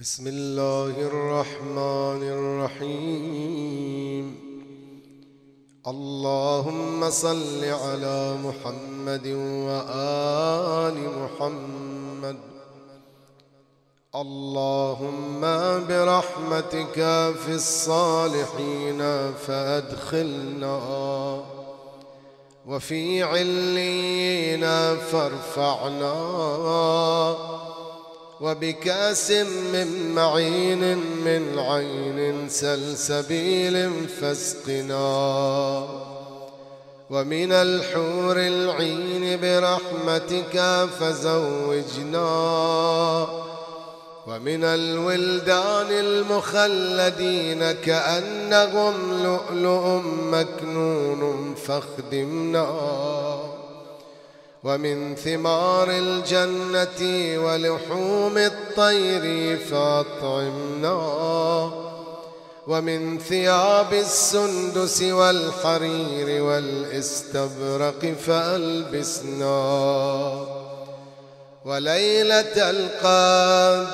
بسم الله الرحمن الرحيم. اللهم صل على محمد وآل محمد. اللهم برحمتك في الصالحين فأدخلنا وفي عليين فارفعنا. وبكأس من معين من عين سلسبيل فاسقنا. ومن الحور العين برحمتك فزوجنا. ومن الولدان المخلدين كأنهم لؤلؤ مكنون فاخدمنا. ومن ثمار الجنة ولحوم الطير فاطعمنا. ومن ثياب السندس والحرير والإستبرق فألبسنا. وليلة القدر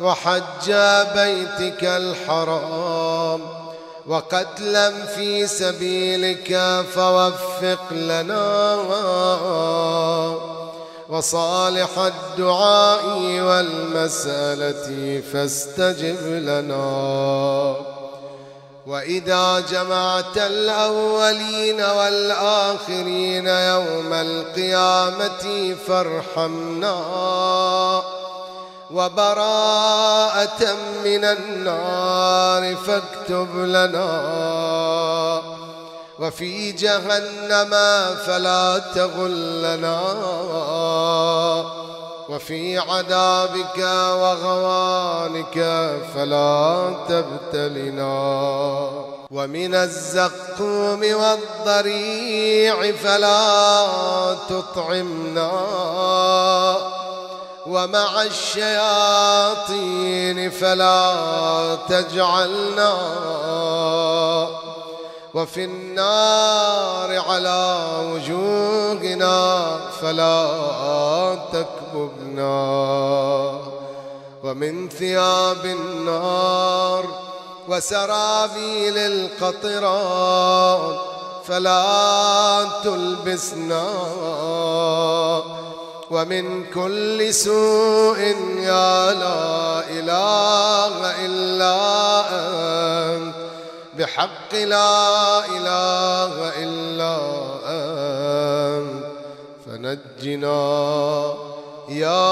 وحج بيتك الحرام. وقتلا في سبيلك فوفق لنا وصالح الدعاء والمسألة فاستجب لنا. وإذا جمعت الأولين والآخرين يوم القيامة فارحمنا. وبراءة من النار فاكتب لنا. وفي جهنم فلا تغلنا. وفي عذابك وغوانك فلا تبتلنا. ومن الزقوم والضريع فلا تطعمنا. ومع الشياطين فلا تجعلنا وفي النار على وجوهنا فلا تكببنا ومن ثياب النار وسرابيل القطران فلا تلبسنا ومن كل سوء يا لا إله إلا أنت. بحق لا إله إلا أنت. فنجنا يا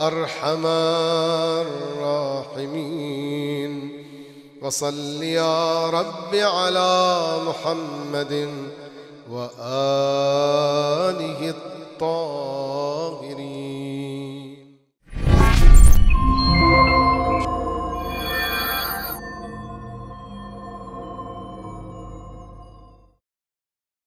أرحم الراحمين. وصل يا رب على محمد وآله الطاهرين